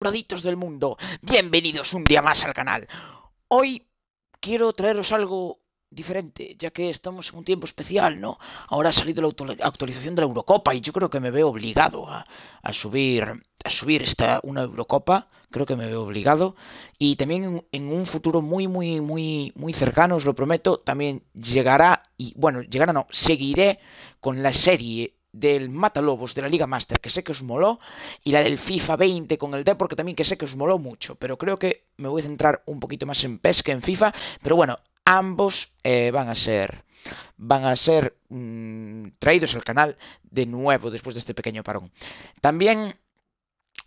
Broditos del mundo, bienvenidos un día más al canal. Hoy quiero traeros algo diferente, ya que estamos en un tiempo especial, ¿no? Ahora ha salido la actualización de la Eurocopa y yo creo que me veo obligado a, subir a subir esta una Eurocopa, creo que me veo obligado y también en, en, un futuro muy muy muy muy cercano, os lo prometo, también llegará y bueno, llegará no, seguiré con la serie del Matalobos de la Liga Master, que sé que os moló, y la del FIFA 20 con el Depor, que también que sé que os moló mucho, pero creo que me voy a centrar un poquito más en PES que en FIFA, pero bueno, ambos eh, van a ser van a ser mmm, traídos al canal de nuevo después de este pequeño parón. También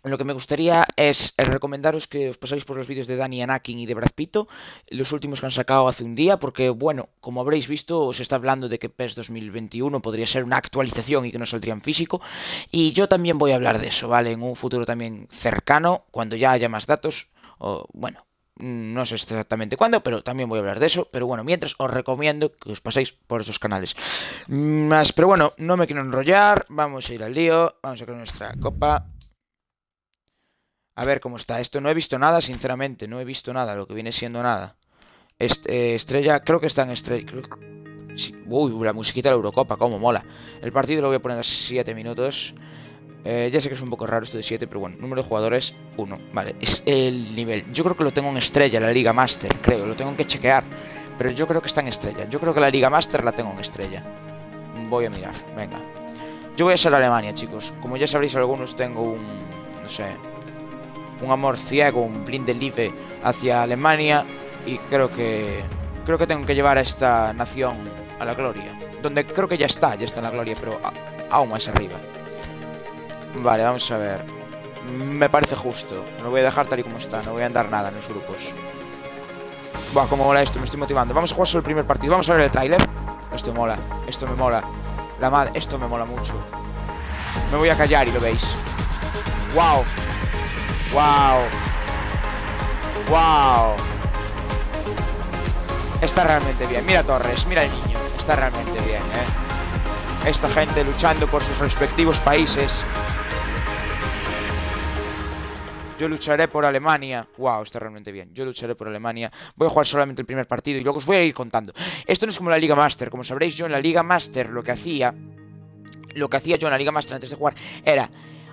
lo que me gustaría es recomendaros que os pasáis por los vídeos de Dani Anakin y de Brad Pito, los últimos que han sacado hace un día, porque, bueno, como habréis visto, se está hablando de que PES 2021 podría ser una actualización y que no saldría en físico, y yo también voy a hablar de eso, ¿vale? En un futuro también cercano, cuando ya haya más datos, o, bueno, no sé exactamente cuándo, pero también voy a hablar de eso. Pero bueno, mientras os recomiendo que os paséis por esos canales. Más, pero bueno, no me quiero enrollar. Vamos a ir al lío. Vamos a crear nuestra copa. A ver cómo está. Esto no he visto nada, sinceramente. No he visto nada, lo que viene siendo nada. Eh, estrella, creo que está en estrella. Uy, la musiquita de la Eurocopa, cómo mola. El partido lo voy a poner a 7 minutos. Eh, ya sé que es un poco raro esto de 7, pero bueno, número de jugadores 1. Vale, es el nivel. Yo creo que lo tengo en estrella, la Liga Master, creo. Lo tengo que chequear. Pero yo creo que está en estrella. Yo creo que la Liga Master la tengo en estrella. Voy a mirar, venga. Yo voy a ser Alemania, chicos. Como ya sabréis algunos, tengo un... No sé un amor ciego, un blind live hacia Alemania y creo que creo que tengo que llevar a esta nación a la gloria. Donde creo que ya está, ya está en la gloria, pero aún más arriba. Vale, vamos a ver. Me parece justo. Lo voy a dejar tal y como está, no voy a andar nada en los grupos. Buah, cómo mola esto, me estoy motivando. Vamos a jugar solo el primer partido. Vamos a ver el tráiler. Esto mola, esto me mola. La madre, esto me mola mucho. Me voy a callar y lo veis. ¡Wow! ¡Wow! ¡Wow! Está realmente bien. Mira Torres, mira el niño. Está realmente bien, ¿eh? Esta gente luchando por sus respectivos países. Yo lucharé por Alemania. Wow, está realmente bien. Yo lucharé por Alemania. Voy a jugar solamente el primer partido y luego os voy a ir contando. Esto no es como la Liga Master. Como sabréis, yo en la Liga Master lo que hacía... Lo que hacía yo en la Liga Master antes de jugar era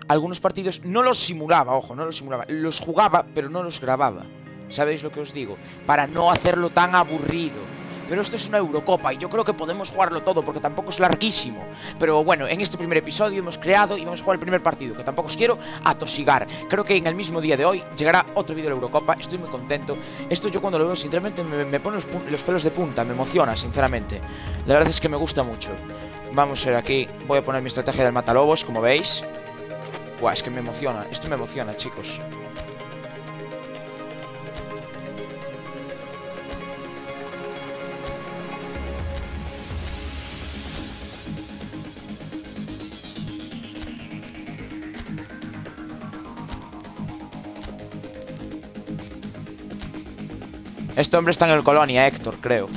algunos partidos no los simulaba, ojo, no los simulaba, los jugaba, pero no los grababa. ¿Sabéis lo que os digo? Para no hacerlo tan aburrido. Pero esto es una Eurocopa y yo creo que podemos jugarlo todo porque tampoco es larguísimo. Pero bueno, en este primer episodio hemos creado y vamos a jugar el primer partido, que tampoco os quiero atosigar. Creo que en el mismo día de hoy llegará otro vídeo de la Eurocopa, estoy muy contento. Esto yo cuando lo veo sinceramente me, pone los, los, pelos de punta, me emociona, sinceramente. La verdad es que me gusta mucho. Vamos a ver aquí, voy a poner mi estrategia del matalobos, como veis. Buah, es que me emociona. Esto me emociona, chicos. Este hombre está en el colonia, Héctor, creo.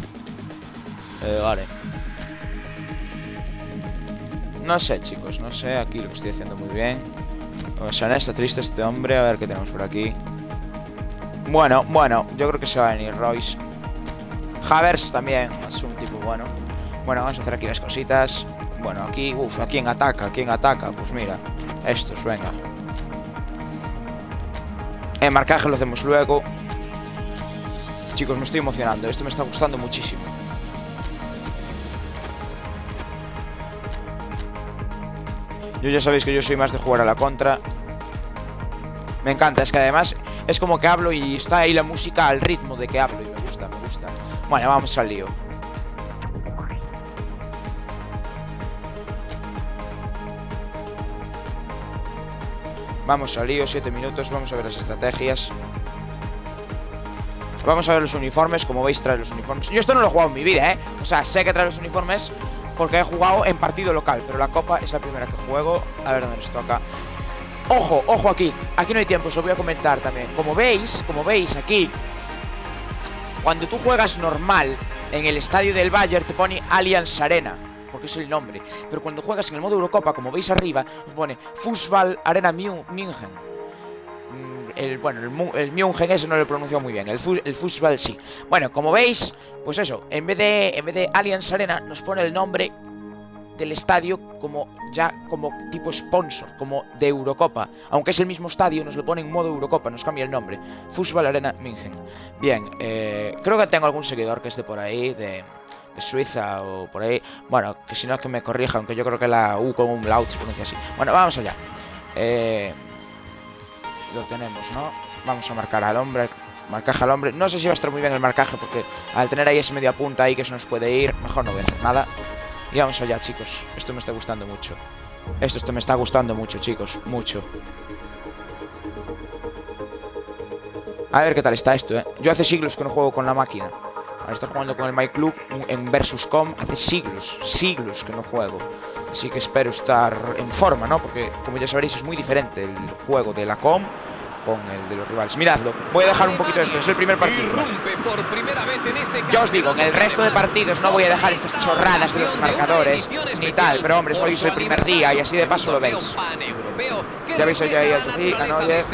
Eh, vale. No sé, chicos, no sé. Aquí lo estoy haciendo muy bien. A ver, está triste este hombre. A ver qué tenemos por aquí. Bueno, bueno, yo creo que se va a venir Royce. Havers también es un tipo bueno. Bueno, vamos a hacer aquí las cositas. Bueno, aquí, uff, ¿a quién ataca? ¿A quién ataca? Pues mira, estos, venga. El marcaje lo hacemos luego. Chicos, me estoy emocionando. Esto me está gustando muchísimo. Yo ya sabéis que yo soy más de jugar a la contra. Me encanta, es que además es como que hablo y está ahí la música al ritmo de que hablo y me gusta, me gusta. Bueno, vamos al lío. Vamos al lío, 7 minutos, vamos a ver las estrategias. Vamos a ver los uniformes, como veis trae los uniformes. Yo esto no lo he jugado en mi vida, ¿eh? O sea, sé que trae los uniformes, porque he jugado en partido local, pero la copa es la primera que juego. A ver dónde nos toca. Ojo, ojo aquí. Aquí no hay tiempo, os lo voy a comentar también. Como veis, como veis aquí, cuando tú juegas normal en el estadio del Bayern te pone Allianz Arena, porque es el nombre. Pero cuando juegas en el modo Eurocopa, como veis arriba, pone Fußball Arena München. El, bueno, el, el München ese no lo he pronunciado muy bien. El, el fútbol sí. Bueno, como veis, pues eso, en vez de, en vez de Allianz Arena, nos pone el nombre del estadio como ya como tipo sponsor, como de Eurocopa. Aunque es el mismo estadio, nos lo pone en modo Eurocopa, nos cambia el nombre. Fútbol Arena München. Bien, eh, creo que tengo algún seguidor que esté por ahí, de, Suiza o por ahí. Bueno, que si no que me corrija, aunque yo creo que la U con un laut se pronuncia así. Bueno, vamos allá. Eh, lo tenemos, ¿no? Vamos a marcar al hombre. Marcaje al hombre. No sé si va a estar muy bien el marcaje porque al tener ahí ese media punta ahí que se nos puede ir, mejor no voy a hacer nada. Y vamos allá, chicos. Esto me está gustando mucho. Esto, esto me está gustando mucho, chicos. Mucho. A ver qué tal está esto, ¿eh? Yo hace siglos que no juego con la máquina. Ahora estoy jugando con el My Club en Versus.com. Hace siglos, siglos que no juego. Así que espero estar en forma, ¿no? Porque, como ya sabréis, es muy diferente el juego de la com con el de los rivales. Miradlo, voy a dejar un poquito esto, es el primer partido. Este ya os digo, en el resto de partidos no voy a dejar estas chorradas de los marcadores ni tal, pero hombre, hoy es el primer día y así de paso lo veis. Ya veis ya ahí Canoyes.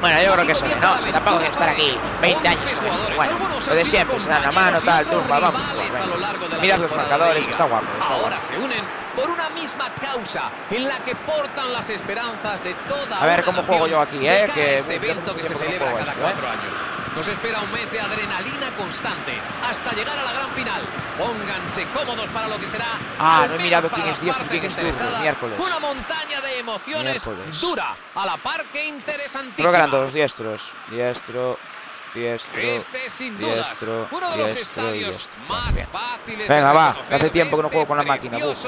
Bueno, yo creo que eso, no, si tampoco quiero estar aquí 20 años con esto. Bueno, lo de siempre, se dan la mano, tal, tumba, vamos. Mirad los marcadores, está guapo, está guapo por una misma causa en la que portan las esperanzas de toda A ver cómo juego yo aquí, eh, que este evento que se celebra cada cuatro años. Nos espera un mes de adrenalina constante hasta llegar a la gran final. Pónganse cómodos para lo que será. Ah, no he mirado quién es diestro y quién es turno. Miércoles. Una montaña de emociones dura a la par que interesantísima. Creo que eran todos diestros. Diestro, diestro, este sin dudas, diestro, uno de los estadios diestro. más fáciles Venga, va, hace tiempo que no juego con la máquina. Uf,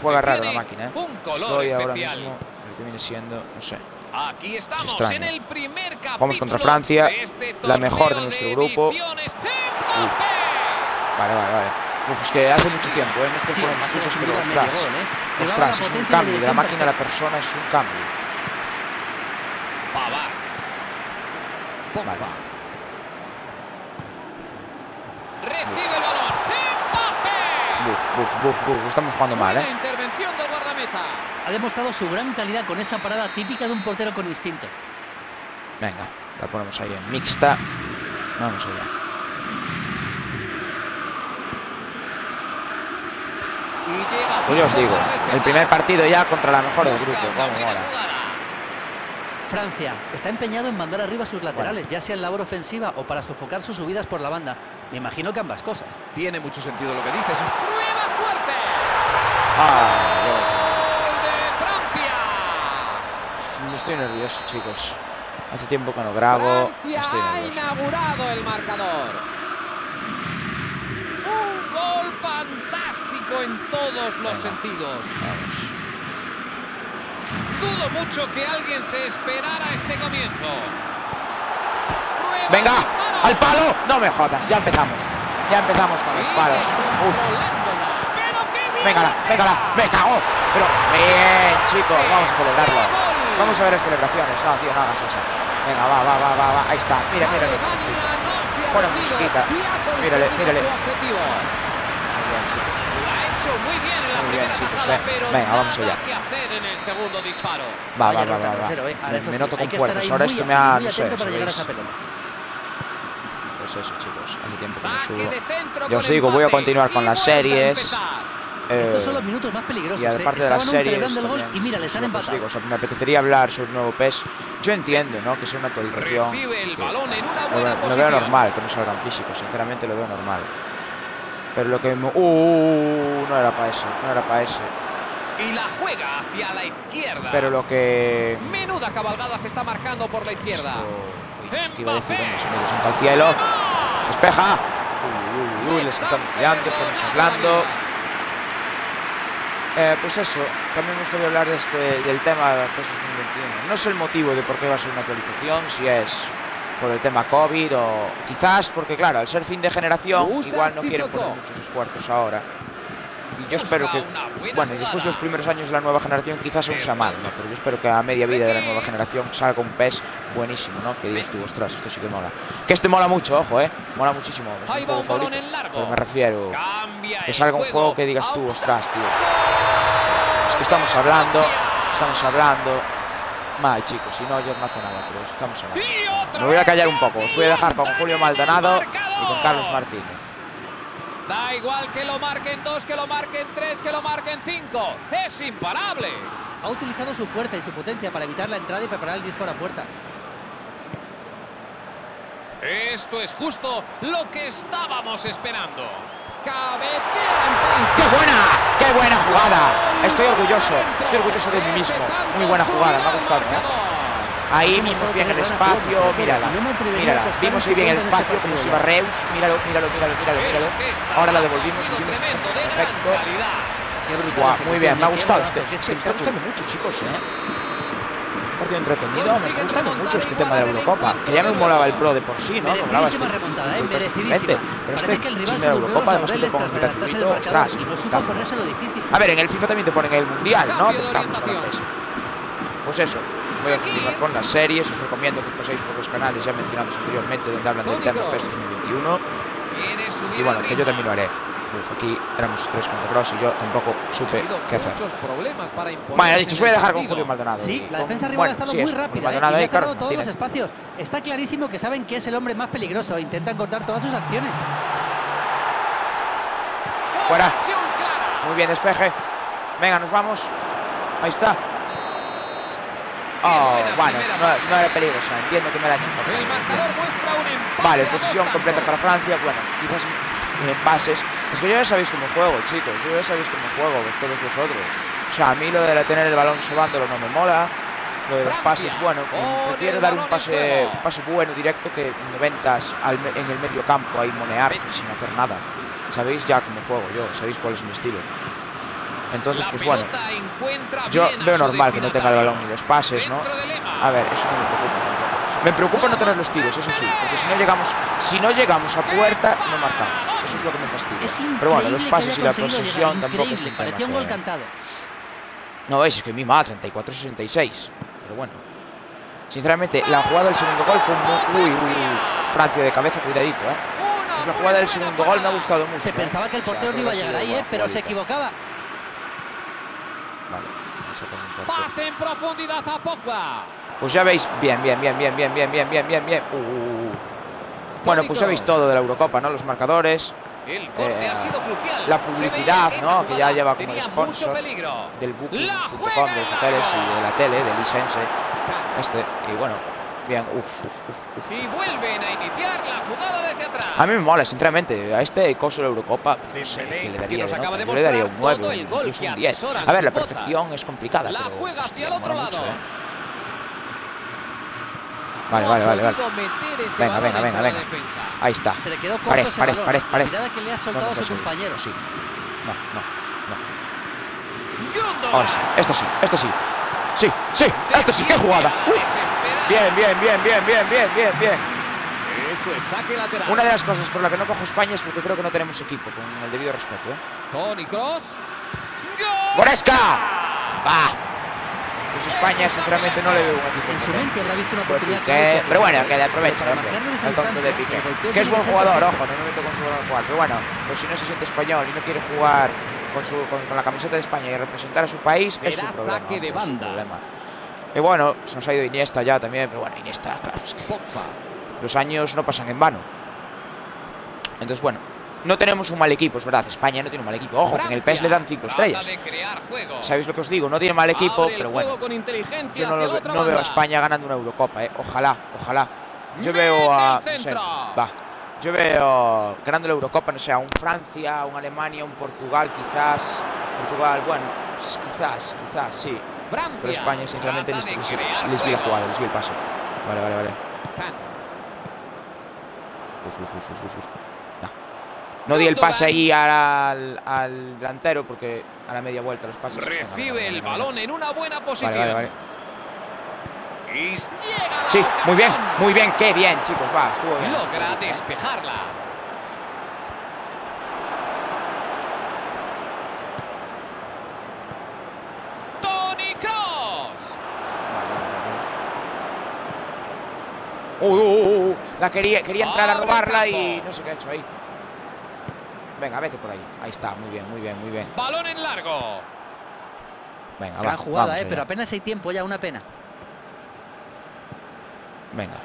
juega raro la máquina, ¿eh? Estoy ahora mismo, lo que viene siendo, no sé. Aquí estamos es en el primer Vamos contra Francia, este la mejor de nuestro grupo. Uf. Vale, vale, vale. Uf, es que hace mucho tiempo, ¿eh? No es que sí, más cosas, pero ostras, ¿eh? ostras, es un cambio. De la máquina a la persona es un cambio. Vale. Recibe el balón. ¡Mbappé! Buf, buf, buf. Estamos jugando mal, ¿eh? intervención del guardameta. Ha demostrado su gran calidad con esa parada típica de un portero con instinto. Venga, la ponemos ahí en mixta. Vamos allá. Pues yo os digo, el primer partido ya contra la mejor del grupo. Vamos, ahora. Francia está empeñado en mandar arriba sus laterales, ya sea en labor ofensiva o para sofocar sus subidas por la banda. Me imagino que ambas cosas. Tiene mucho sentido lo que dices. ¡Prueba suerte! Ah, ¡Gol de Francia! Estoy nervioso, chicos. Hace tiempo que no grabo. Francia estoy ha inaugurado el marcador. Un gol fantástico en todos los Venga. sentidos. Vamos. Dudo mucho que alguien se esperara este comienzo. Venga, disparo. Al palo. No me jodas, ya empezamos. Ya empezamos con los palos. Bien Véngala, la véngala, me cago. Pero bien, chicos, vamos a celebrarlo. Vamos a ver las celebraciones. No, tío, no hagas eso. Venga, va, va, va, va, va. Ahí está. Mira, mira. Buena musiquita. Mírale, mírale. Muy bien, chicos. Muy bien chicos, eh. Venga, vamos allá. Va, va, va, va, va. Eh. Ahora, Me, noto con fuerzas. Ahora esto a- me ha, no sé, Pues eso, chicos. Hace tiempo que no subo. os digo, voy a continuar con las series. Eh, Estos son los minutos más peligrosos. y eh. aparte de las series gol y mira, les han lo que os empatado. digo, o sea, me apetecería hablar sobre el nuevo PES. Yo entiendo, ¿no? Que sea una actualización. El que balón en una lo, buena veo, lo posición. veo normal que no salgan físicos, sinceramente lo veo normal. Pero lo que me... Uh, no era para eso, no era para eso. Y la juega hacia la izquierda. Pero lo que... Menuda cabalgada se está marcando por la izquierda. Esto... Uy, sé qué iba a decir, hombre, se me al cielo. ¡Despeja! Uy, uy, uy, les estamos pillando, estamos hablando. Eh, pues eso, también me gustaría hablar de este, del tema de PES 2021. No sé el motivo de por qué va a ser una actualización, si es por el tema COVID o quizás porque, claro, al ser fin de generación, igual no quieren poner muchos esfuerzos ahora. Y yo espero que, bueno, y después de los primeros años de la nueva generación quizás aún sea mal, ¿no? Pero yo espero que a media vida de la nueva generación salga un PES buenísimo, ¿no? Que digas tú, ostras, esto sí que mola. Que este mola mucho, ojo, ¿eh? Mola muchísimo. Es un juego favorito. Pero me refiero que salga un juego que digas tú, ostras, tío. Es que estamos hablando, estamos hablando. mal, chicos. Si no, yo no hace nada, pero estamos otra Me voy a callar un poco. Os voy a dejar con Julio Maldonado y con Carlos Martínez. Da igual que lo marquen dos, que lo marquen tres, que lo marquen cinco. Es imparable. Ha utilizado su fuerza y su potencia para evitar la entrada y preparar el disparo a puerta. Esto es justo lo que estábamos esperando. ¡Qué buena! ¡Qué buena jugada! Estoy orgulloso. Estoy orgulloso de mí mismo. Muy buena jugada, me ha gustado. ¿eh? Ahí vimos bien el espacio, mírala, mírala. Vimos ahí bien el espacio, como si iba Reus. Míralo, míralo, míralo, míralo, míralo. Ahora la devolvimos y vimos perfecto. Muy bien, me ha gustado este. este me está gustando mucho, chicos, ¿eh? Partido entretenido, me está gustando mucho este tema de la Eurocopa. Que ya me molaba el Pro de por sí, ¿no? Me molaba este ¿eh? Pero este chin de Eurocopa, además que te adelantarse gratuito, ostras, es un difícil. A ver, en el FIFA también te ponen el mundial, ¿no? Pues estamos con. Pues eso, voy a continuar con las series. Os recomiendo que os paséis por los canales ya mencionados anteriormente, donde hablan del tema Kroos. PES 2021. Quiere subir Y bueno, que yo también lo haré. Uf, aquí éramos tres contra Cross y yo tampoco Ha supe qué hacer. muchos problemas para imponerse Bueno, dicho, os voy a dejar con. Julio Maldonado. Sí, y la defensa rival bueno, ha estado sí, muy eso, rápida ¿eh? y Maldonado le y ha cerrado Carlos todos los espacios. Está clarísimo que saben que es el hombre más peligroso. Intentan cortar todas sus acciones. Fuera. Muy bien, despeje. Venga, nos vamos. Ahí está. Oh, bueno, no, no era peligroso. Entiendo que me da tiempo. El marcador muestra un empate Vale, posición completa para Francia. Bueno, quizás en pases. Es que yo ya sabéis cómo juego, chicos. Yo ya sabéis cómo juego, todos vosotros. O sea, a mí lo de tener el balón sobándolo no me mola. Lo de los pases, bueno, prefiero dar un pase, un pase bueno, directo, que 90 al me- en el medio campo, ahí monear sin hacer nada. Sabéis ya cómo juego yo, sabéis cuál es mi estilo. Entonces, pues bueno, yo veo normal que no tenga el balón ni los pases, ¿no? A ver, eso no me preocupa. Me preocupa no tener los tiros, eso sí, porque si no llegamos, si no llegamos a puerta, no marcamos. Eso es lo que me fastidia. Pero bueno, los pases y la posesión tampoco es un un tema gol que- cantado. No veis, es que mi ma 34-66. Pero bueno. Sinceramente, la jugada del segundo gol fue muy. Uy, uy. Francia de cabeza, cuidadito, ¿eh? Pues la jugada del segundo gol me ha gustado mucho. Se ¿eh? pensaba que el O sea, portero no iba a llegar ahí, ¿eh? pero se equivocaba. Vale. Pase en profundidad a Pogba. Pues ya veis, bien, bien, bien, bien, bien, bien, bien, bien, bien, bien. Uh, uh, uh. Bueno, pues ya veis todo de la Eurocopa, ¿no? Los marcadores, El corte Eh, ha sido crucial. la publicidad, Que ya lleva como sponsor del booking.com, de los hoteles y de la tele, del license. Este, y bueno, bien, uff, uff, uff. Y vuelven a iniciar la jugada desde atrás. A mí me mola, sinceramente. A este coso de Eurocopa, pues no sé, Dembélé, que le daría de Yo le daría un mostrar 9, todo el gol incluso un 10. atesoran A ver, la perfección es complicada, La pero, juega hacia hostia, el otro lado. mucho, ¿eh? Vale, vale, vale, vale. Venga, venga, venga, venga. Ahí está. Se le quedó corto que le ha No a su compañero. Sí. No, no, no. Gundogan. Ahora sí, esto sí, esto sí. Sí, sí, esto sí, qué jugada. Uh. Bien, bien, bien, bien, bien, bien, bien, bien. Eso es saque lateral. Una de las cosas por la que no cojo España es porque creo que no tenemos equipo, con el debido respeto, ¿eh? Toni Kroos. ¡Gol! ¡Goresca! ¡Ah! Pues España, sinceramente, no le veo un equipo. En su mente habrá visto una oportunidad. Piqué, pero bueno, que le aproveche, Para hombre. El tonto de Piqué. Que es buen jugador, ojo, no me meto con su buen jugar. Pero bueno, pues si no se siente español y no quiere jugar con, su, con, con la camiseta de España y representar a su país, es un problema. saque de es banda. problema. Y bueno, se nos ha ido Iniesta ya también, pero bueno, Iniesta, claro, es que los años no pasan en vano. Entonces, bueno, no tenemos un mal equipo, es verdad. España no tiene un mal equipo. Ojo, que en el PES le dan 5 Trata estrellas. ¿Sabéis lo que os digo? No tiene mal equipo, pero bueno. Yo no, lo veo a. España ganando una Eurocopa, ¿eh? Ojalá, ojalá. Yo veo a. al No sé, centro. va. Yo veo ganando la Eurocopa, no sé, a un Francia, un Alemania, un Portugal, quizás. Portugal, bueno, pues quizás, quizás, sí. Pero España, sinceramente, les, les- les vi la jugada, les vi el pase. Vale, vale, vale. Uf, uf, uf. No. No di el pase ahí al, al delantero porque a la media vuelta los pases. Recibe el balón en una buena posición. vale, vale. Sí, muy bien, muy bien, qué bien, chicos, va, estuvo bien. Logra despejarla. Uy, uy, uy, uy, la quería, quería entrar a Abre robarla y no sé qué ha hecho ahí. Venga, vete por ahí. Ahí está, muy bien, muy bien, muy bien. Balón en largo. Venga, Gran va, jugada, vamos eh, allá. pero apenas hay tiempo ya, una pena. Venga.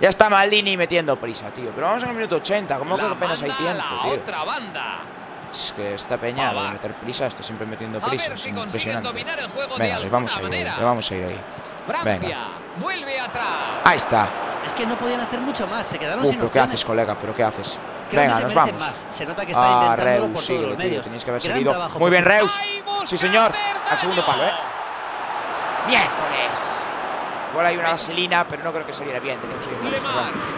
Ya está Maldini metiendo prisa, tío. Pero vamos en el minuto 80. ¿Cómo que apenas hay tiempo, la tío? otra banda. Es que esta peña de meter prisa está siempre metiendo A prisa. ver Es si impresionante. dominar el juego Venga, de vamos a ir ahí. Le vamos a ir ahí. Francia Venga. vuelve atrás. Ahí está. Es que no podían hacer mucho más, se quedaron Uh, sin pero ¿qué haces, colega? ¿Pero qué haces? Creo Venga, que se nos vamos. más. Se nota que está Ah, intentándolo Reus, por todos síguele, los tío. medios. Tenéis que haber Gran seguido. trabajo Muy bien, Reus. Sí, señor. Al segundo palo, ¿eh? Miércoles. Igual hay una vaselina, pero no creo que saliera bien. Tenemos Lemar. extra.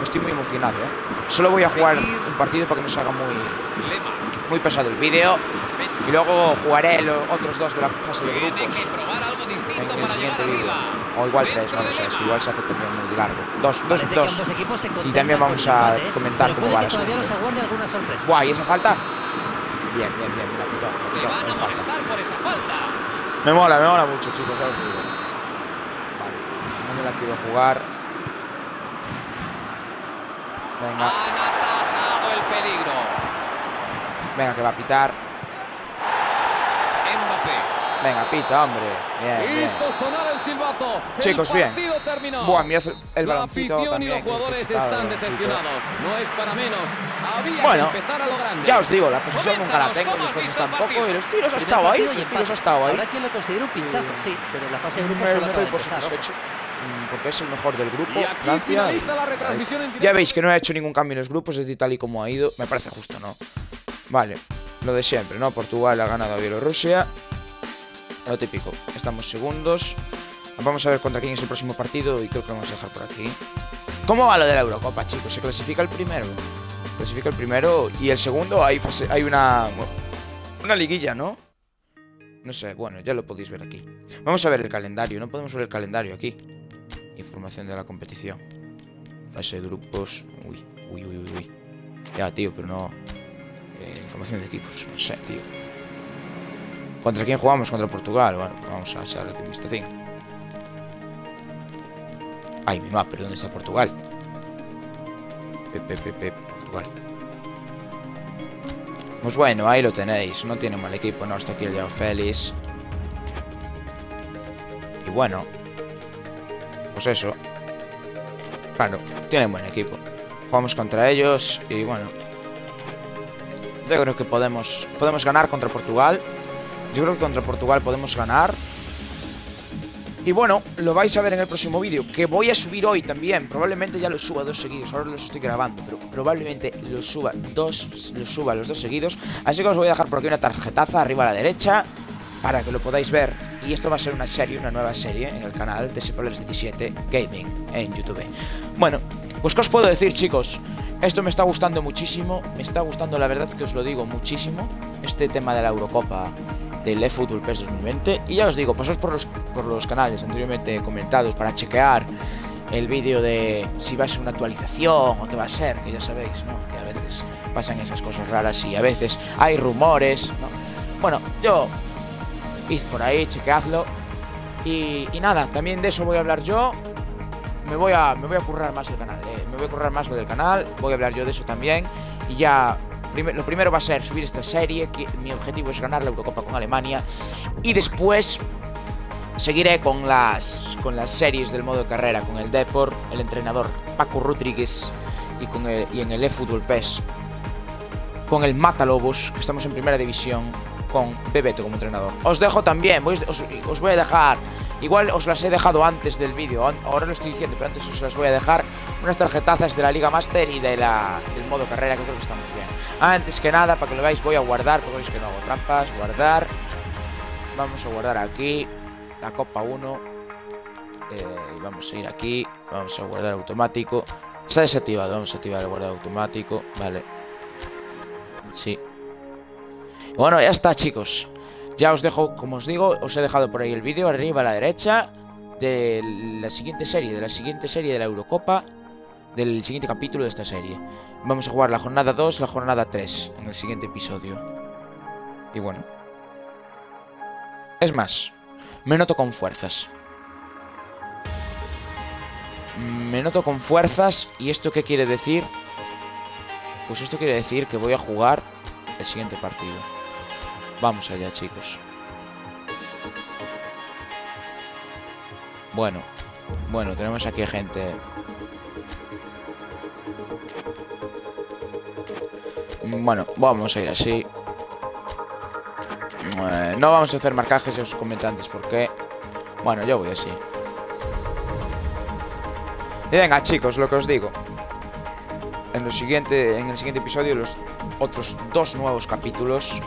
Estoy muy emocionado, ¿eh? Solo voy a jugar un partido para que no se haga muy, Lema. Muy pesado el vídeo. Y luego jugaré los otros dos de la fase de grupos. En el siguiente vídeo. O igual tres, no lo sé. Es que igual se hace también muy largo. Dos, dos, dos. Y también vamos a ¿eh? comentar cómo va la. Guay, esa falta. Bien, bien, bien. Me la pitó, me Le pitó. van a me falta. Me mola, me mola mucho, chicos, ya os digo. Vale, no me la quiero jugar. Venga, Han atajado el peligro. Venga, que va a pitar. Mbappé. Venga, pita, hombre. Bien, bien. Hizo sonar el silbato. Chicos, el bien. terminó. Buah, mira el- La baloncito también. y los jugadores están decepcionados. No es para menos. Había Bueno, que empezar a lo grande. Ya os digo, la posición nunca la tengo, ¿cómo los pases tampoco, y los tiros ha estado ahí, los tiros ha estado ahí. Habrá quien lo considere un pinchazo, sí, pero la fase de grupos acaba doy de por satisfecho, mm, porque es el mejor del grupo, Francia. la en Ya veis que no he hecho ningún cambio en los grupos, es de tal y como ha ido. Me parece justo, ¿no? Vale, lo de siempre, ¿no? Portugal ha ganado a Bielorrusia. Lo típico, estamos segundos. Vamos a ver contra quién es el próximo partido y creo que lo vamos a dejar por aquí. ¿Cómo va lo de la Eurocopa, chicos? Se clasifica el primero. Clasifica el primero y el segundo hay, fase- hay una, una liguilla, ¿no? No sé, bueno, ya lo podéis ver aquí. Vamos a ver el calendario, no podemos ver el calendario aquí. Información de la competición. Fase de grupos. Uy, uy, uy, uy. Ya, tío, pero no. Eh, información de equipos, no sé, tío. ¿Contra quién jugamos? Contra Portugal. Bueno, pues vamos a echarle un vistacín. Ay, mi mapa, pero ¿dónde está Portugal? Pepe, Pepe, Portugal. Pues bueno, ahí lo tenéis. No tiene mal equipo, no está aquí el Yao Félix. Y bueno, pues eso. Claro, tienen buen equipo. Jugamos contra ellos y bueno. Yo creo que podemos, podemos ganar contra Portugal. Yo creo que contra Portugal podemos ganar. Y bueno, lo vais a ver en el próximo vídeo, que voy a subir hoy también. Probablemente ya lo suba dos seguidos, ahora los estoy grabando, pero probablemente los suba dos, los suba los dos seguidos. Así que os voy a dejar por aquí una tarjetaza arriba a la derecha para que lo podáis ver. Y esto va a ser una serie, una nueva serie en el canal TS Polares 17 Gaming en YouTube. Bueno, pues qué os puedo decir, chicos. Esto me está gustando muchísimo, me está gustando, la verdad que os lo digo muchísimo, este tema de la Eurocopa del eFootball PES 2020. Y ya os digo, pasaos por los, por los canales anteriormente comentados para chequear el vídeo de si va a ser una actualización o qué va a ser, que ya sabéis, ¿no? Que a veces pasan esas cosas raras y a veces hay rumores, ¿no? Bueno, yo id por ahí, chequeadlo. Y nada, también de eso voy a hablar yo. Me voy a, me voy a currar más el canal, eh, me voy a currar más lo del canal, voy a hablar yo de eso también. Y ya, prime- lo primero va a ser subir esta serie, que mi objetivo es ganar la Eurocopa con Alemania. Y después seguiré con las, con las series del modo de carrera, con el Depor, el entrenador Paco Rodríguez y, con el, y en el eFootball PES con el Matalobos, que estamos en primera división, con Bebeto como entrenador. Os dejo también, voy- os, os voy a dejar, igual os las he dejado antes del vídeo, ahora lo estoy diciendo, pero antes os las voy a dejar, unas tarjetazas de la Liga Master y de la, del modo carrera, que creo que está muy bien. Antes que nada, para que lo veáis, voy a guardar, porque veis que no hago trampas, guardar. Vamos a guardar aquí, la Copa 1. Eh, vamos a ir aquí, vamos a guardar automático. Está desactivado, vamos a activar el guardado automático, vale. Sí. Bueno, ya está, chicos. Ya os dejo, como os digo, os he dejado por ahí el vídeo arriba a la derecha de la siguiente serie, de la siguiente serie de la Eurocopa, del siguiente capítulo de esta serie. Vamos a jugar la jornada 2, la jornada 3 en el siguiente episodio. Y bueno. Es más, me noto con fuerzas. Me noto con fuerzas y esto qué quiere decir? Pues esto quiere decir que voy a jugar el siguiente partido. Vamos allá, chicos. Bueno, bueno, tenemos aquí gente Bueno, vamos a ir así. Eh, no vamos a hacer marcajes, ya os comenté antes por qué. Bueno, yo voy así. Y venga, chicos, lo que os digo. En, lo siguiente, en el siguiente episodio, los otros dos nuevos capítulos.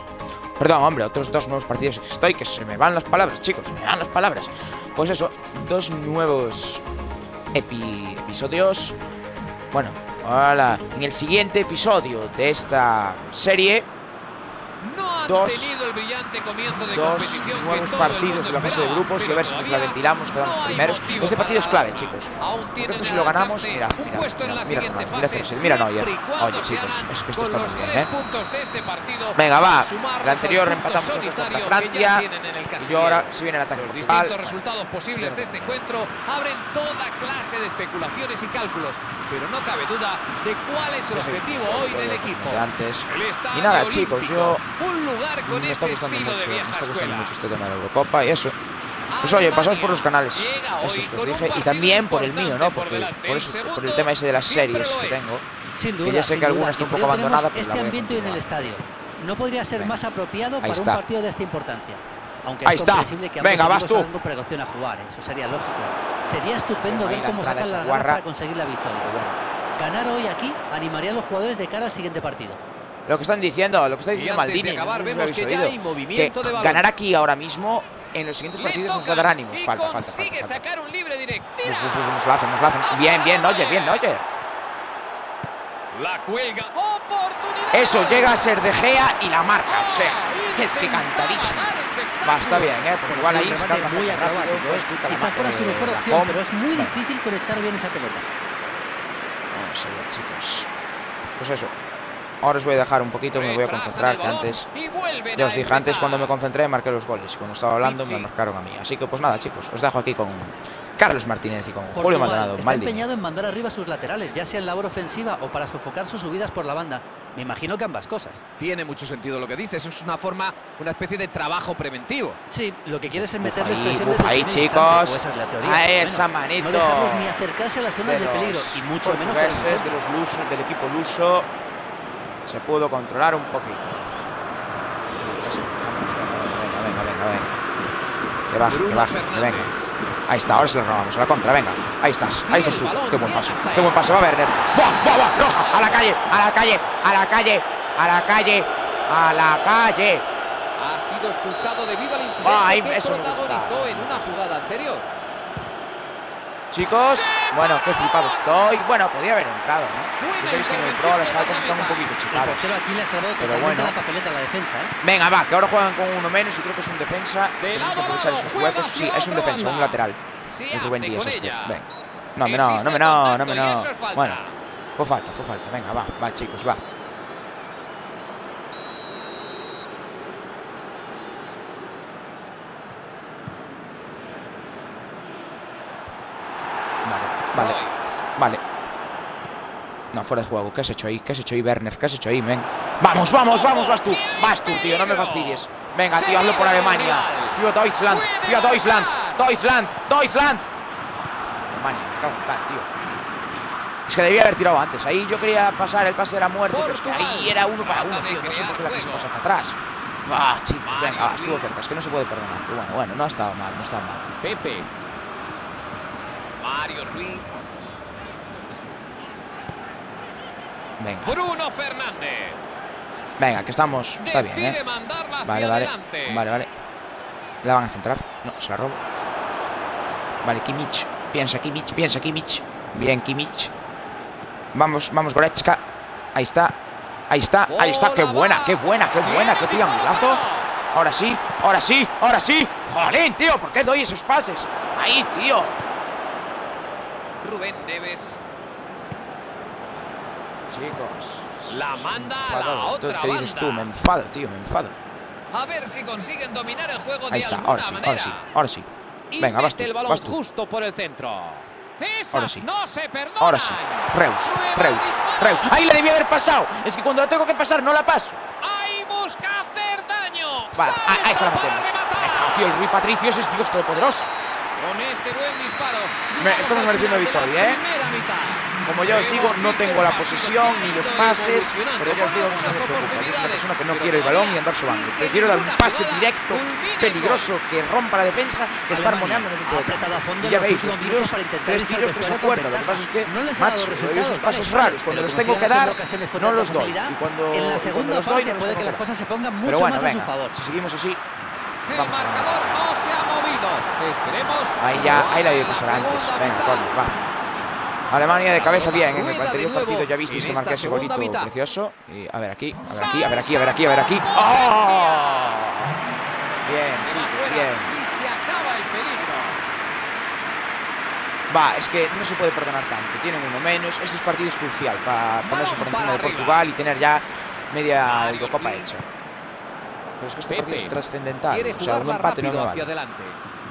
Perdón, hombre, otros dos nuevos partidos estoy, que se me van las palabras, chicos, se me van las palabras. Pues eso, dos nuevos epi- episodios. Bueno, Hola. En el siguiente episodio de esta serie, Dos- dos nuevos partidos de la fase de grupos y a ver si nos la ventilamos, quedamos no primeros. Este partido es clave, chicos. Porque esto si lo ganamos, mira, mira, mira, mira, mira mira siempre y cuando Oye, se chicos, es que esto está muy bien, ¿eh? este Venga, va. El anterior empatamos los dos contra Francia. Y ahora si viene el ataque Los principal. resultados posibles de este encuentro abren toda clase de especulaciones y cálculos, pero no cabe duda de cuál es el objetivo hoy del equipo. antes. Y nada, chicos, Olímpico, yo- un lugar con Me está ese gustando mucho, de me está gustando mucho este tema de la Eurocopa y eso. Pues oye, pasaos por los canales, esos que os dije, y también por el mío, ¿no? por Porque por El eso, por el tema ese de las series que tengo. Sin Que duda, ya sé que alguna duda. está un poco abandonada, la este voy a ambiente en el estadio. No podría ser Venga. más apropiado Ahí para está. un partido de esta importancia. Aunque Ahí es está. que Venga, vas tú. precaución a jugar, ¿eh? eso sería lógico. Sería estupendo Ahí ver la cómo sacan la garra para conseguir la victoria. Ganar hoy aquí animaría a los jugadores de cara al siguiente partido. Lo que están diciendo, lo que está Y diciendo Maldini, no acabar, vemos que ya oído, hay movimiento que de balón. ganar aquí ahora mismo en los siguientes partidos nos va a dar ánimos. Falta, falta, falta. sacar un libre directo. Nos lo hacen, nos lo hacen. Bien, bien, Neuer, bien, Neuer. La cuelga. Oportunidad. Eso llega a ser De Gea y la marca, o sea, Oh, es que cantadísimo. Va, está bien, ¿eh? Porque igual ahí se muy acrobático. Quizá la- fuera su mejor la opción, com. pero es muy difícil conectar bien esa pelota. Vamos a ver, chicos. Pues eso. Ahora os voy a dejar un poquito, me voy a concentrar, que antes... Ya os dije, antes cuando me concentré marqué los goles. Cuando estaba hablando me marcaron a mí. Así que pues nada, chicos, os dejo aquí con Carlos Martínez y con Julio Portugal Maldonado. está Maldini. empeñado en mandar arriba a sus laterales, ya sea en labor ofensiva o para sofocar sus subidas por la banda. Me imagino que ambas cosas. Tiene mucho sentido lo que dices. Es una forma, una especie de trabajo preventivo. Sí, lo que quieres es meterles ahí, presión desde ahí, chicos. instante, o esa es la teoría. Ahí, Bueno, esa manito. No dejarlos ni acercarse a las zonas de, de peligro y mucho menos por el portugueses, de los lusos, del equipo luso. Se pudo controlar un poquito. Venga, venga, venga, venga. Que baje, que baje, que venga. Ahí está, ahora se lo robamos. A la contra, venga. Ahí estás, ahí estás tú. Qué buen pase. hasta Qué buen pase. Va Werner. ¡Buah, buah, buah! ¡Roja! ¡A la calle! ¡A la calle! ¡A la calle! ¡A la calle! ¡A la calle! Ha sido expulsado debido al incidente Ah, ahí- que protagonizó en una jugada anterior. Chicos, bueno, qué flipado estoy. Bueno, podía haber entrado, ¿no? Sabéis que en el Pro las faltas están un poquito salvado Pero bueno. la papeleta a la defensa, ¿eh? Venga, va, que ahora juegan con uno menos y creo que es un defensa. De Tenemos que aprovechar esos huecos. Sí, es un defensa, un lateral. El Rubén Díaz este. Venga. No, me no, no no, no no. falta. Bueno, fue falta, fue falta. Venga, va, va, chicos, va. Vale, vale. No, fuera de juego. ¿Qué has hecho ahí? ¿Qué has hecho ahí, Werner? ¿Qué has hecho ahí, men? ¡Vamos, vamos, vamos! ¡Vas tú! ¡Vas tú, tío! No me fastidies. Venga, tío, hazlo por Alemania. Für Deutschland. Für Deutschland. Deutschland. Deutschland. Alemania, me cago en tal, tío. Es que debía haber tirado antes. Ahí yo quería pasar el pase de la muerte, pero es que ahí era uno para uno, tío. No sé por qué la quise pasar para atrás. Ah, chicos, venga, estuvo cerca. Es que no se puede perdonar. Pero bueno, bueno, no ha estado mal, no ha estado mal. Pepe. Mario Ruiz. Venga, Bruno Fernández. venga, que estamos. Está bien, ¿eh? Vale, vale. adelante. Vale, vale. ¿La van a centrar? No, se la robo. Vale, Kimmich. Piensa Kimmich, piensa Kimmich. Bien, Kimmich. Vamos, vamos, Goretzka. Ahí está. Ahí está, ahí está. Qué buena, qué buena, qué buena. Qué triangulazo. Ahora sí, ahora sí, ahora sí. Jolín, tío, ¿por qué doy esos pases? Ahí, tío. Rubén Neves. Chicos. La manda a la esto otra que dices tú, me enfado, tío, me enfado. A ver si consiguen dominar el juego de Ahí está, alguna ahora sí, manera. ahora sí, ahora sí. Y Venga, vas tú, el balón vas tú. justo por el centro. Esas Ahora sí. no se perdonan. Ahora sí. Reus, Reus. Reus. Ahí le debía haber pasado. Es que cuando la tengo que pasar no la paso. Ahí busca hacer daño. Vale, ahí, está la metemos. tío, el Rui Patricios es Dios todopoderoso. Con este buen disparo. Me- mereciendo final de la victoria, ¿eh? como ya os digo, no tengo la posesión ni los pases, pero ya os digo no me preocupa. Yo soy una persona que no quiere el balón y andar sobando. Prefiero dar un pase directo, peligroso, que rompa la defensa, que estar moneando en el centro del campo. ya veis, los tiros, para intentar tres tiros, tres a puerta. Lo que pasa es que, macho, doy esos vale, raros. Cuando los tengo que dar, haciendo ocasiones con no los doy. Y cuando, en y la cuando segunda los doy, parte no los puede que las cosas se pongan mucho más a su venga, favor. si seguimos así, vamos a ganar. marcador no se ha movido. Esperemos. Ahí ya, ahí la la pasar antes. Venga, corner, va. Alemania de cabeza bien, en el anterior partido ya visteis en que marqué ese golito precioso. Y a ver aquí, a ver aquí, a ver aquí, a ver aquí, a ver aquí. ¡Oh! Bien, Afuera, bien. Va, es que no se puede perdonar tanto. Tienen uno menos. Ese partido es crucial para ponerse por encima de. Portugal y tener ya media Eurocopa hecha. Pero es que este partido es trascendental. O sea, un empate no rápido vale.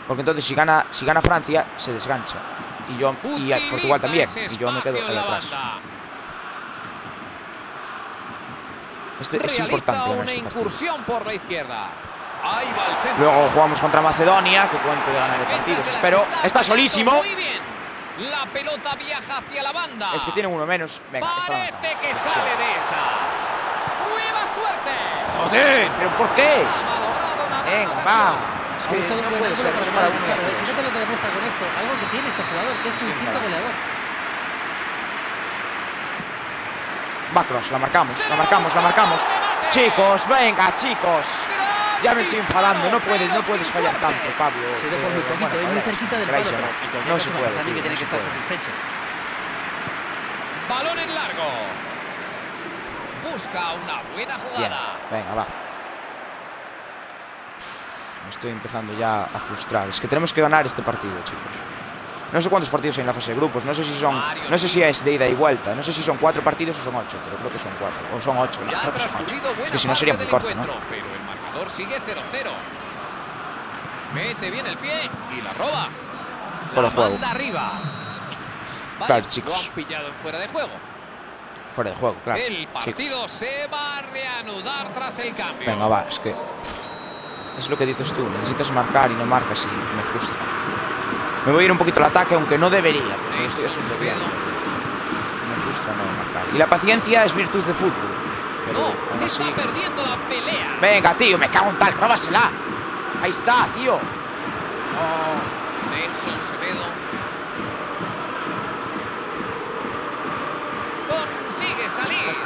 Porque entonces si gana, si gana Francia, se desgancha. Y yo y Portugal también. Y yo me quedo ahí atrás. Este es importante una este partido. incursión por la izquierda. Luego jugamos contra Macedonia, que cuento de ganar el partido. Espero. está solísimo. La pelota viaja hacia la banda. Es que tienen uno menos. Venga, está que sale de esa. ¡Nueva suerte! ¡Joder! ¿Pero por qué? Venga, va. Es que no puede ser. Es para uno Fíjate lo que demuestra con esto. Algo que tiene este jugador, que es su instinto goleador. Va cross, la marcamos, la marcamos, la marcamos. Chicos, venga, chicos. Ya me estoy enfadando, no puedes, no puedes fallar tanto, Pablo. Se por muy poquito, es muy cerquita del palo, pero no. se puede. mí que tiene que estar satisfecho. Balón en largo. Busca una buena Bien, jugada. venga, va. Me estoy empezando ya a frustrar. Es que tenemos que ganar este partido, chicos. No sé cuántos partidos hay en la fase de grupos. No sé si son. No sé si es de ida y vuelta. No sé si son cuatro partidos o son ocho. Pero creo que son cuatro. O son ocho. No, creo que son ocho. Es que si no sería muy corto, ¿no? encuentro, pero el marcador sigue 0-0. Mete bien el pie y la roba. Fuera de juego. arriba. Claro, chicos. han pillado en fuera de juego. Fuera de juego, claro. el chicos. partido se va a reanudar tras el cambio. Venga, va, es que. Es lo que dices tú, necesitas marcar y no marcas y me frustra. Me voy a ir un poquito al ataque, aunque no debería, pero estoy. Semedo. Me frustra no marcar. Y la paciencia es virtud de fútbol. Pero No, está así- perdiendo la pelea. Venga, tío, me cago en tal, róbasela. Ahí está, tío. Nelson Semedo. Consigue salir.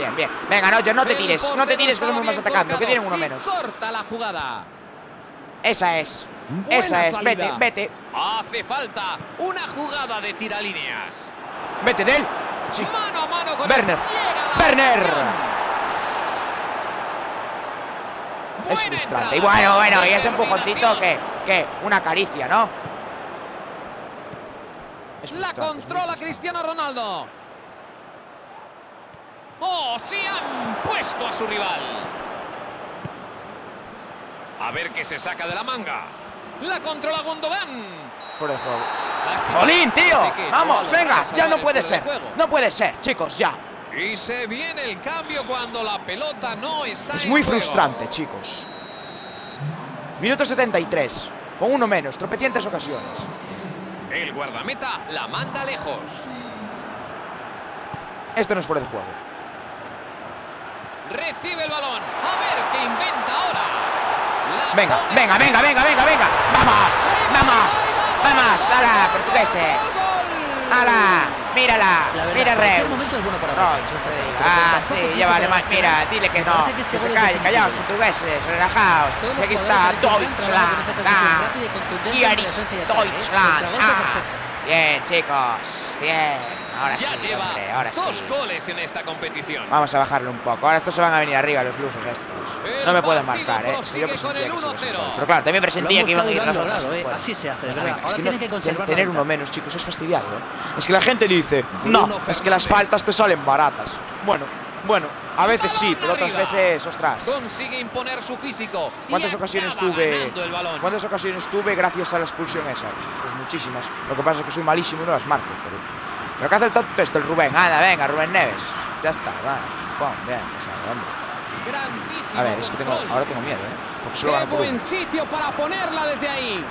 Bien, bien. Venga, no, yo no te tires, no te tires que somos más atacando, que tienen uno menos. Corta la jugada. Esa es. Buena Esa es, salida. vete, vete. Hace falta una jugada de tiralíneas. Vete de él. Sí. Mano a mano con Werner. Werner. Es frustrante. Y bueno, bueno, y ese empujoncito que, que, una caricia, ¿no? Es La controla. Cristiano Ronaldo. ¡Oh, se han puesto a su rival! A ver qué se saca de la manga. La controla Gundogan. Fuera de juego. ¡Jolín, tío! ¡Vamos, venga! Ya no puede ser. No puede ser, chicos, ya. Y se viene el cambio cuando la pelota no está Es en muy juego. frustrante, chicos. Minuto 73. Con uno menos, tropecientas ocasiones. El guardameta la manda lejos. Esto no es fuera de juego. Recibe el balón. A ver qué inventa ahora. La Venga, venga, venga, venga, venga, venga. ¡Vamos! ¡Vamos! ¡Vamos! ¡Hala, portugueses! ¡Hala! ¡Mírala! ¡Mira Reus! ah, sí, ya vale más. Mira, dile que no. que este Que se callen, callaos, portugueses, relajaos. Aquí está Deutschland. transición Ah, ¿eh? Deutschland. Ah. Bien, chicos. Bien. Ahora Ya sí, lleva hombre, ahora dos sí. goles en esta competición. Vamos a bajarle un poco. Ahora estos se van a venir arriba los lusos estos. El No me pueden marcar, eh. prosigue Yo con presentía el que se los 1-0. iban. Pero claro, también presentía que iban a ir las otras. ¿eh? Así se hace, Pero venga, venga, es ahora que tienen no- que conservar tener uno menos, chicos, es fastidiado, ¿eh? Es que la gente dice, no, es que las faltas te salen baratas. Bueno, bueno, a veces sí, pero otras veces, ostras. Consigue imponer su físico. ¿Cuántas ocasiones tuve? ¿Cuántas ocasiones tuve gracias a la expulsión esa? Pues muchísimas. Lo que pasa es que soy malísimo y no las marco. Pero, pero ¿qué hace el tonto esto, el Rubén? Anda, venga, Rubén Neves. Ya está, va, chupón, bien, hombre. A ver, es que tengo, ahora tengo miedo, ¿eh? Porque solo Qué gano por buen sitio para ponerla desde ahí.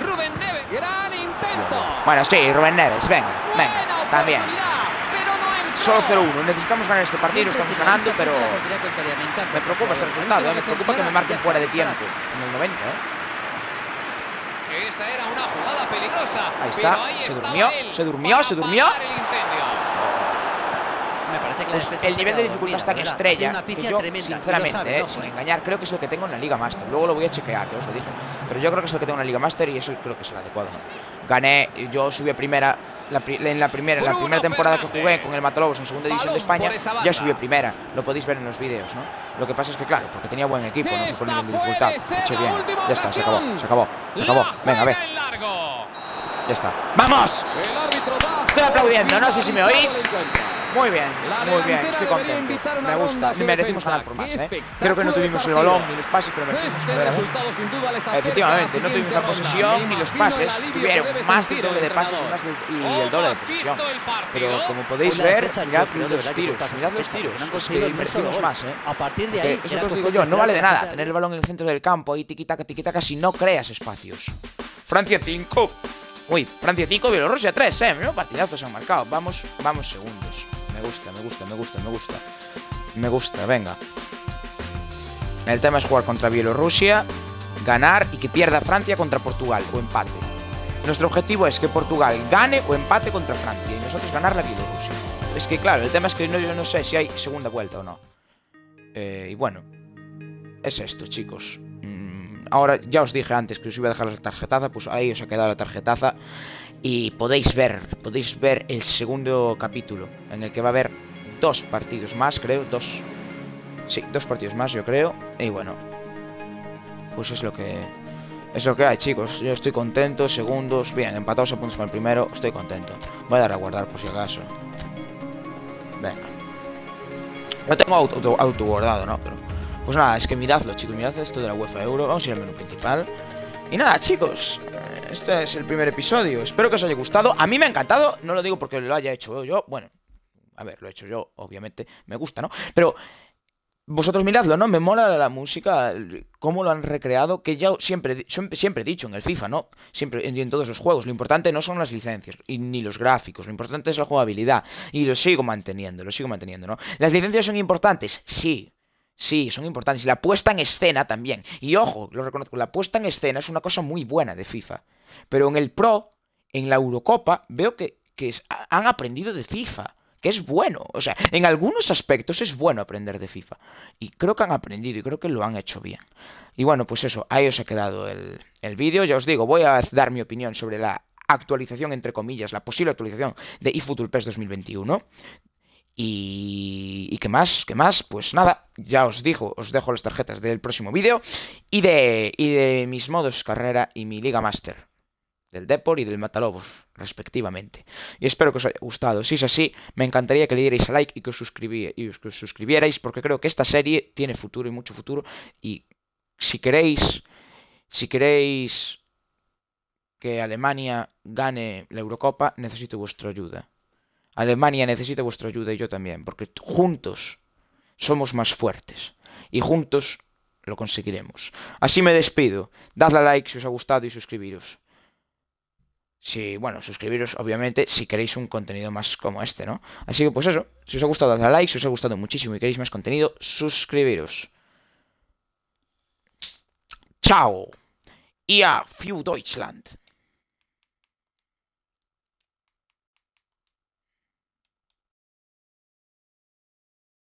Rubén Neves. Gran intento. Bueno, sí, Rubén Neves, venga, venga. Buena También. No. Solo 0-1. Necesitamos ganar este partido, Siempre estamos que ganando, pero me preocupa este resultado. ¿eh? Me preocupa que me marquen fuera de tiempo. En el 90, ¿eh? Esa era una jugada peligrosa. Ahí está, pero ahí se durmió, él se durmió, para se durmió. que la Pues el se nivel de dificultad dormida, está en estrella. Que yo, lo sinceramente, sabe, eh, lo sin engañar, creo que es el que tengo en la Liga Master. Luego lo voy a chequear, que os lo dije. Pero yo creo que es el que tengo en la Liga Master y eso creo que es el adecuado. Gané, yo subí a primera. La pri- en la primera, en la primera temporada que jugué con el Matalobos en segunda división de España, ya subí a primera. Lo podéis ver en los vídeos, ¿no? Lo que pasa es que, claro, porque tenía buen equipo, no fue por nivel de dificultad. la bien. Ya está, se acabó, se acabó, se acabó. Venga, a ver, ya está. ¡Vamos! Estoy aplaudiendo, no sé si me oís. Muy bien, muy bien, estoy contento. Me gusta, a merecimos ganar por más, ¿eh? Creo que no de tuvimos el partido. balón ni los pases, pero merecimos Este. ¿eh? duda les acerca Efectivamente, a no tuvimos la posesión ni los pases, tuvieron más del doble de pases y, más del- y ¿Cómo el doble de posesión. Pero como podéis ver, mirad de los tiros, mirad los tiros. Es conseguido que merecimos más, ¿eh? A partir de ahí, eso que os digo de yo, no vale de nada tener el balón en el centro del campo y tiquitaca, tiquitaca si no creas espacios. Francia 5. Uy, Francia 5, Bielorrusia 3, eh. Menudo partidazo se han marcado. Vamos, vamos segundos. Me gusta, me gusta, me gusta, me gusta. Me gusta, venga. El tema es jugar contra Bielorrusia, ganar y que pierda Francia contra Portugal o empate. Nuestro objetivo es que Portugal gane o empate contra Francia y nosotros ganar la Bielorrusia. Es que claro, el tema es que no, yo no sé si hay segunda vuelta o no. Eh, y bueno, es esto, chicos. Mm, ahora ya os dije antes que os iba a dejar la tarjetaza, pues ahí os ha quedado la tarjetaza. Y podéis ver, podéis ver el segundo capítulo, en el que va a haber dos partidos más, creo, dos. Sí, dos partidos más, yo creo. Y bueno, pues es lo que. Es lo que hay, chicos. Yo estoy contento, segundos, bien, empatados a puntos con el primero, estoy contento. Voy a dar a guardar por si acaso. Venga. No tengo auto, auto, auto guardado, ¿no? Pero. Pues nada, es que miradlo, chicos, mirad esto de la UEFA Euro. Vamos a ir al menú principal. Y nada, chicos, este es el primer episodio. Espero que os haya gustado. A mí me ha encantado, no lo digo porque lo haya hecho yo. Bueno, a ver, lo he hecho yo, obviamente, me gusta, ¿no? Pero vosotros miradlo, ¿no? Me mola la música, cómo lo han recreado, que ya siempre, siempre, siempre he dicho en el FIFA, ¿no? Siempre, en, en todos los juegos. Lo importante no son las licencias, y ni los gráficos, lo importante es la jugabilidad. Y lo sigo manteniendo, lo sigo manteniendo, ¿no? ¿Las licencias son importantes? Sí. Sí, son importantes. Y la puesta en escena también. Y ojo, lo reconozco, la puesta en escena es una cosa muy buena de FIFA. Pero en el Pro, en la Eurocopa, veo que, que han aprendido de FIFA. Que es bueno. O sea, en algunos aspectos es bueno aprender de FIFA. Y creo que han aprendido y creo que lo han hecho bien. Y bueno, pues eso, ahí os ha quedado el, el vídeo. Ya os digo, voy a dar mi opinión sobre la actualización, entre comillas, la posible actualización de eFootball PES 2021. Y, qué más, qué más, pues nada, ya os digo, os dejo las tarjetas del próximo vídeo y de, y de mis modos carrera y mi Liga Master, del Depor y del Matalobos, respectivamente. Y espero que os haya gustado. Si es así, me encantaría que le dierais a like y que os, y que os suscribierais, porque creo que esta serie tiene futuro y mucho futuro. Y si queréis, si queréis que Alemania gane la Eurocopa, necesito vuestra ayuda. Alemania necesita vuestra ayuda y yo también, porque juntos somos más fuertes y juntos lo conseguiremos. Así me despido. Dadle a like si os ha gustado y suscribiros. Sí, bueno, suscribiros obviamente si queréis un contenido más como este, ¿no? Así que pues eso, si os ha gustado dadle like, si os ha gustado muchísimo y queréis más contenido, suscribiros. Chao. Y a Few Deutschland.